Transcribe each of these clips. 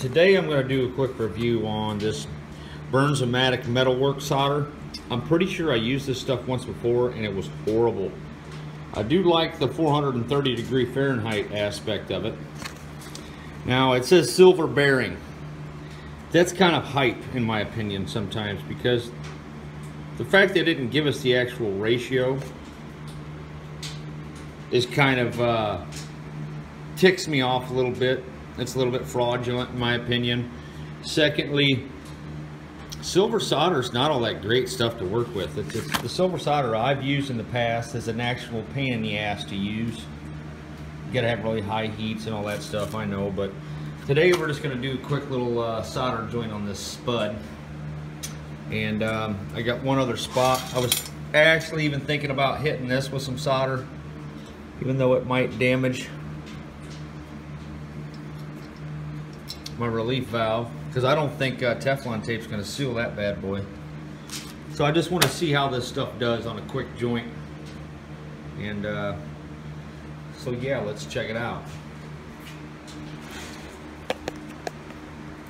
today I'm going to do a quick review on this Bernzomatic Metalwork solder. I'm pretty sure I used this stuff once before and it was horrible. I do like the 430 degree Fahrenheit aspect of it. Now it says silver bearing. That's kind of hype in my opinion sometimes because the fact they didn't give us the actual ratio is kind of uh, ticks me off a little bit. It's a little bit fraudulent in my opinion. Secondly, silver solder is not all that great stuff to work with. It's, it's, the silver solder I've used in the past is an actual pain in the ass to use. You gotta have really high heats and all that stuff, I know, but today we're just gonna do a quick little uh, solder joint on this spud. And um, I got one other spot. I was actually even thinking about hitting this with some solder, even though it might damage my relief valve because I don't think uh, Teflon tape is going to seal that bad boy. So I just want to see how this stuff does on a quick joint. And uh, so yeah, let's check it out.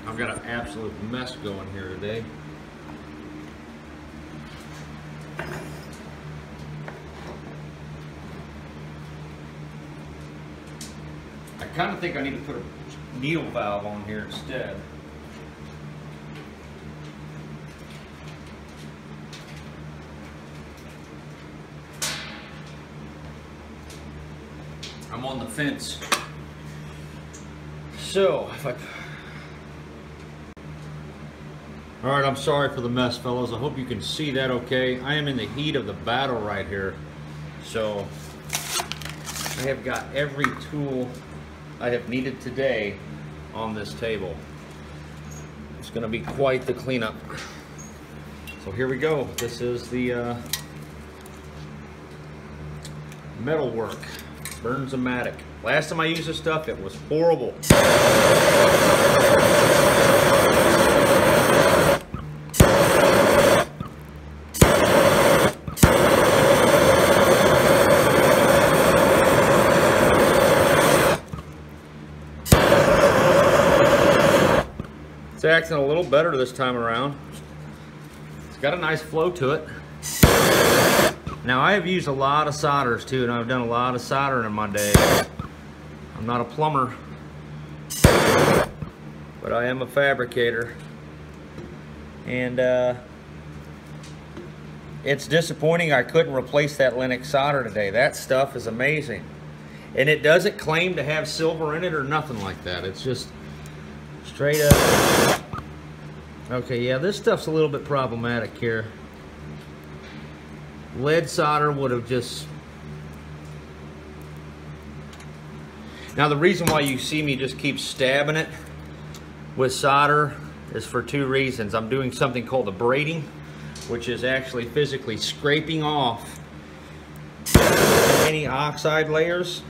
I've got an absolute mess going here today. I kind of think I need to put a needle valve on here instead. I'm on the fence. So, if I... All right, I'm sorry for the mess, fellas. I hope you can see that okay. I am in the heat of the battle right here. So, I have got every tool I have needed today on this table. It's going to be quite the cleanup. So here we go. This is the uh, metal work. Bernzomatic. Last time I used this stuff, it was horrible. It's acting a little better this time around. It's got a nice flow to it. Now I have used a lot of solders too, and I've done a lot of soldering in my day. I'm not a plumber, but I am a fabricator. And uh, it's disappointing I couldn't replace that Lenox solder today. That stuff is amazing. And it doesn't claim to have silver in it or nothing like that. It's just Straight up. Okay, yeah, this stuff's a little bit problematic here. Lead solder would have just... Now the reason why you see me just keep stabbing it with solder is for two reasons. I'm doing something called abrading, which is actually physically scraping off any oxide layers.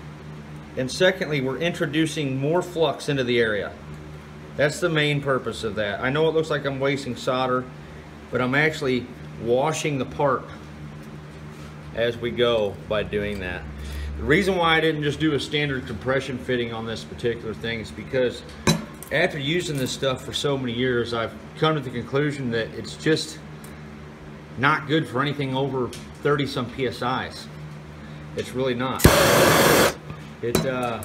And secondly, we're introducing more flux into the area. That's the main purpose of that. I know it looks like I'm wasting solder, but I'm actually washing the part as we go by doing that. The reason why I didn't just do a standard compression fitting on this particular thing is because after using this stuff for so many years, I've come to the conclusion that it's just not good for anything over 30 some PSIs. It's really not. It, uh,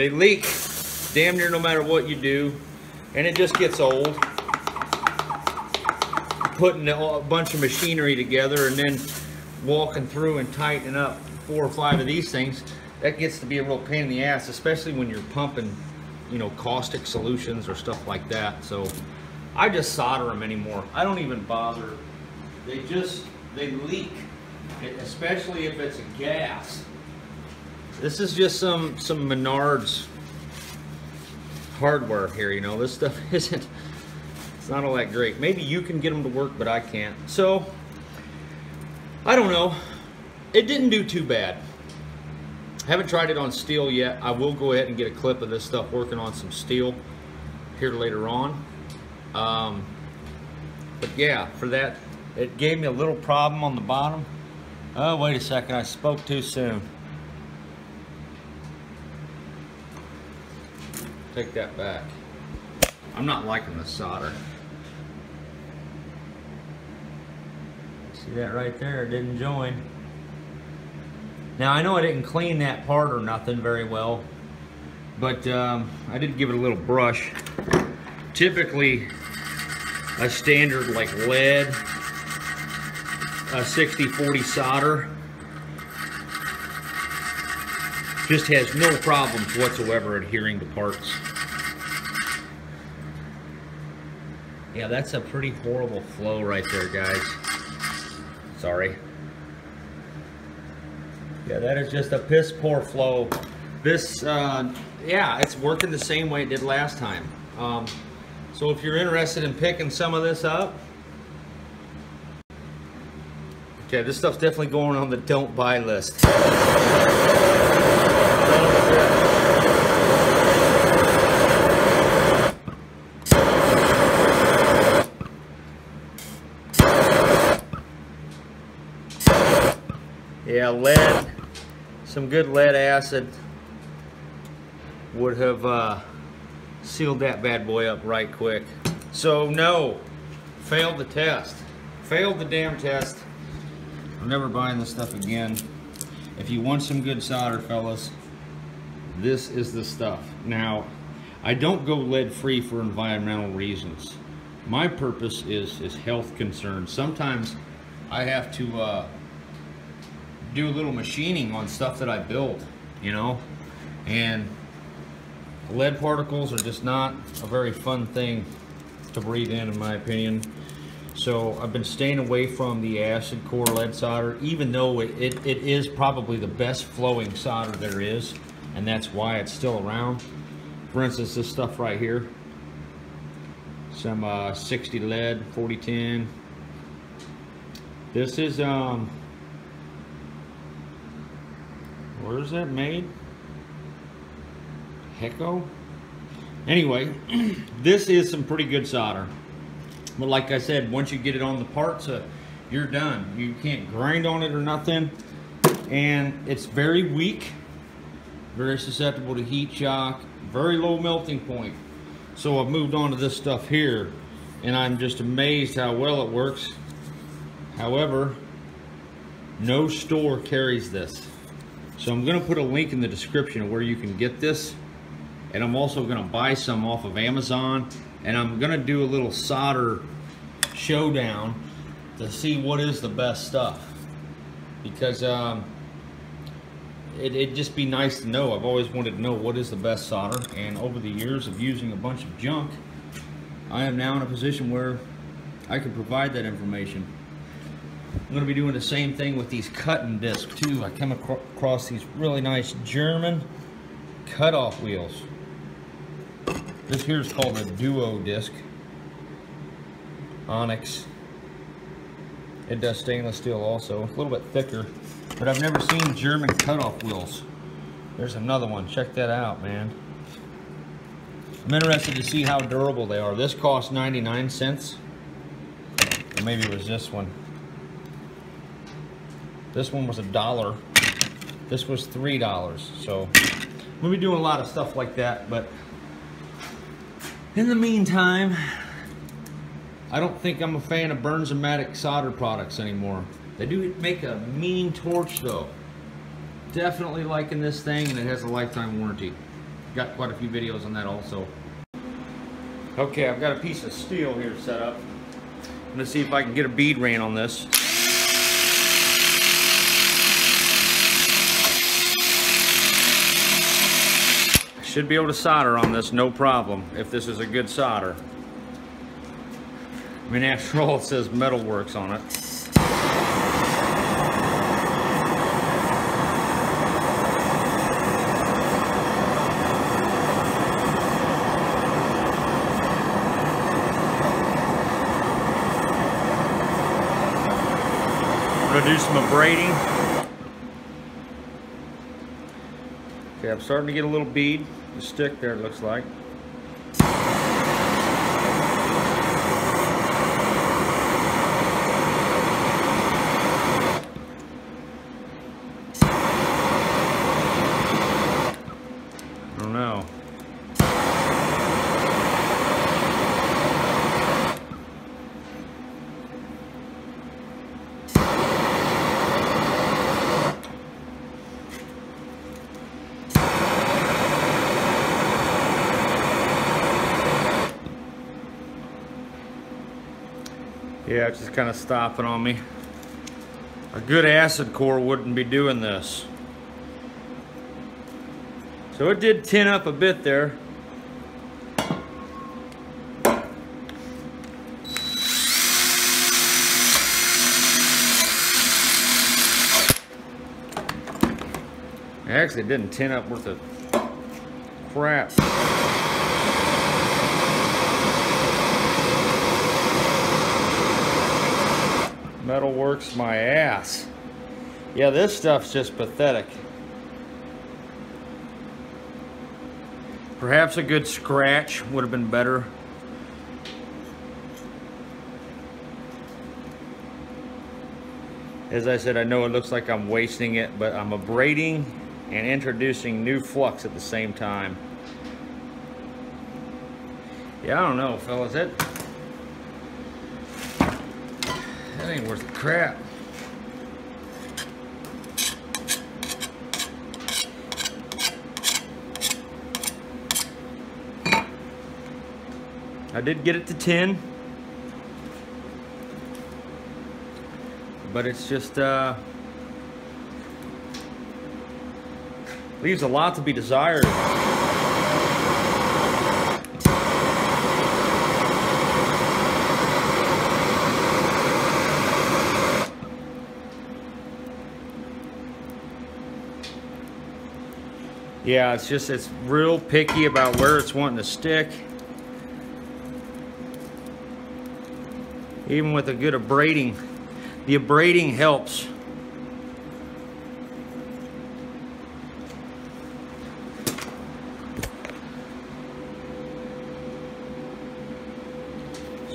they leak damn near no matter what you do, and it just gets old. Putting a bunch of machinery together and then walking through and tightening up four or five of these things, that gets to be a real pain in the ass, especially when you're pumping, you know, caustic solutions or stuff like that. So I just solder them anymore. I don't even bother. They just, they leak, especially if it's a gas. This is just some, some Menards hardware here, you know. This stuff isn't, it's not all that great. Maybe you can get them to work, but I can't. So, I don't know. It didn't do too bad. Haven't tried it on steel yet. I will go ahead and get a clip of this stuff working on some steel here later on. Um, but yeah, for that, it gave me a little problem on the bottom. Oh, wait a second, I spoke too soon. Take that back. I'm not liking the solder. See that right there? It didn't join. Now I know I didn't clean that part or nothing very well, but um, I did give it a little brush. Typically, a standard like lead, a 60-40 solder, just has no problems whatsoever adhering to parts. Yeah, that's a pretty horrible flow right there, guys. Sorry. Yeah, that is just a piss poor flow. This, uh, yeah, it's working the same way it did last time. Um, so if you're interested in picking some of this up, okay, this stuff's definitely going on the don't buy list. Yeah, lead, some good lead acid would have uh, sealed that bad boy up right quick. So no, failed the test. Failed the damn test. I'm never buying this stuff again. If you want some good solder, fellas, this is the stuff. Now, I don't go lead free for environmental reasons. My purpose is, is health concerns. Sometimes I have to uh, do a little machining on stuff that I build, you know, and lead particles are just not a very fun thing to breathe in, in my opinion. So I've been staying away from the acid core lead solder, even though it, it, it is probably the best flowing solder there is, and that's why it's still around. For instance, this stuff right here, some uh, 60 lead, 40 tin. This is um, where is that made? Hecko? Anyway, this is some pretty good solder. But like I said, once you get it on the parts, uh, you're done. You can't grind on it or nothing. And it's very weak, very susceptible to heat shock, very low melting point. So I've moved on to this stuff here, and I'm just amazed how well it works. However, no store carries this. So I'm gonna put a link in the description of where you can get this. And I'm also gonna buy some off of Amazon. And I'm gonna do a little solder showdown to see what is the best stuff. Because um, it, it'd just be nice to know. I've always wanted to know what is the best solder. And over the years of using a bunch of junk, I am now in a position where I can provide that information. I'm going to be doing the same thing with these cutting discs too. I come across these really nice German cutoff wheels. This here is called a Duo disc. Onyx. It does stainless steel also. It's a little bit thicker. But I've never seen German cutoff wheels. There's another one. Check that out, man. I'm interested to see how durable they are. This cost 99 cents. Or maybe it was this one. This one was a dollar. This was three dollars. So we'll be doing a lot of stuff like that, but in the meantime, I don't think I'm a fan of Burns Matic solder products anymore. They do make a mean torch though. Definitely liking this thing and it has a lifetime warranty. Got quite a few videos on that also. Okay, I've got a piece of steel here set up. I'm gonna see if I can get a bead ran on this. Should be able to solder on this, no problem, if this is a good solder. I mean, after all, it says Metalworks on it. Do some abrading. Okay, I'm starting to get a little bead the stick there, it looks like. I don't know. Yeah, it's kind of stopping on me. A good acid core wouldn't be doing this. So it did tin up a bit there. Actually, it didn't tin up worth a crap. Metal works my ass. Yeah, this stuff's just pathetic. Perhaps a good scratch would have been better. As I said, I know it looks like I'm wasting it, but I'm abrading and introducing new flux at the same time. Yeah, I don't know, fellas. That, that ain't worth crap. I did get it to 10. But it's just, uh, leaves a lot to be desired. Yeah, it's just, it's real picky about where it's wanting to stick. Even with a good abrading, the abrading helps.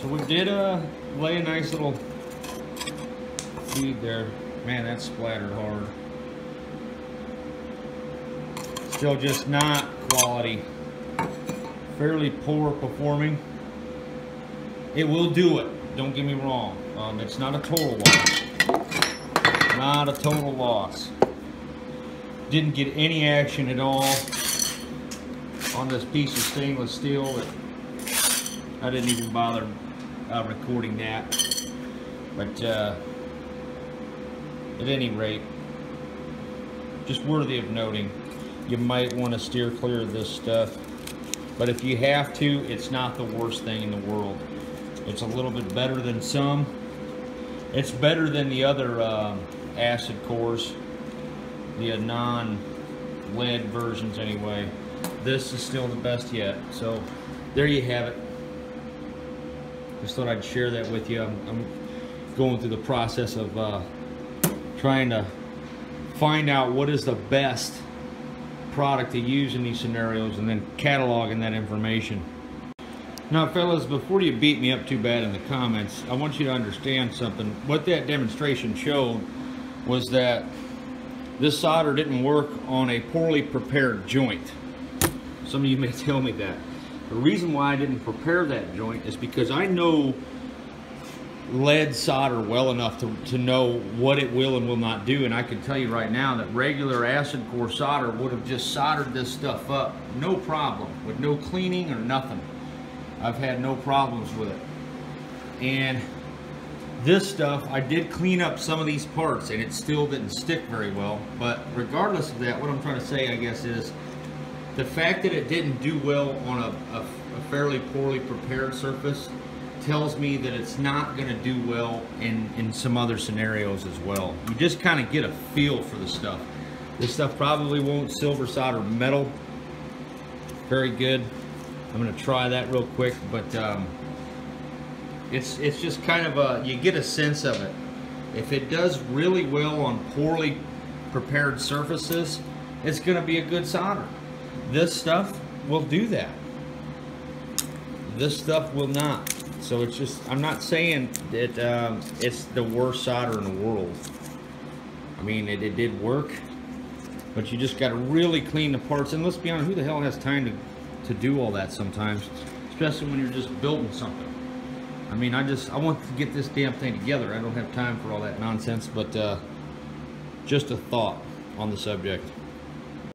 So we did uh, lay a nice little feed there. Man, that splattered hard. Still just not quality. Fairly poor performing. It will do it. Don't get me wrong. Um, it's not a total loss. Not a total loss. Didn't get any action at all on this piece of stainless steel I didn't even bother uh, recording that. But uh, at any rate, just worthy of noting, you might want to steer clear of this stuff. But if you have to, it's not the worst thing in the world. It's a little bit better than some. It's better than the other uh, acid cores, the non-lead versions anyway. This is still the best yet. So there you have it. Just thought I'd share that with you. I'm, I'm going through the process of uh, trying to find out what is the best product to use in these scenarios and then cataloging that information. Now, fellas, before you beat me up too bad in the comments, I want you to understand something. What that demonstration showed was that this solder didn't work on a poorly prepared joint. Some of you may tell me that. The reason why I didn't prepare that joint is because I know lead solder well enough to, to know what it will and will not do. And I can tell you right now that regular acid core solder would have just soldered this stuff up, no problem, with no cleaning or nothing. I've had no problems with it. And this stuff, I did clean up some of these parts and it still didn't stick very well. But regardless of that, what I'm trying to say, I guess, is the fact that it didn't do well on a, a, a fairly poorly prepared surface tells me that it's not going to do well in, in some other scenarios as well. You just kind of get a feel for the stuff. This stuff probably won't silver solder metal very good. I'm gonna try that real quick, but um, it's it's just kind of a you get a sense of it. If it does really well on poorly prepared surfaces, it's gonna be a good solder. This stuff will do that. This stuff will not. So it's just, I'm not saying that um, it's the worst solder in the world. I mean, it, it did work, but you just got to really clean the parts. And let's be honest, who the hell has time to to do all that sometimes, especially when you're just building something. I mean, I just, I want to get this damn thing together. I don't have time for all that nonsense, but uh, just a thought on the subject.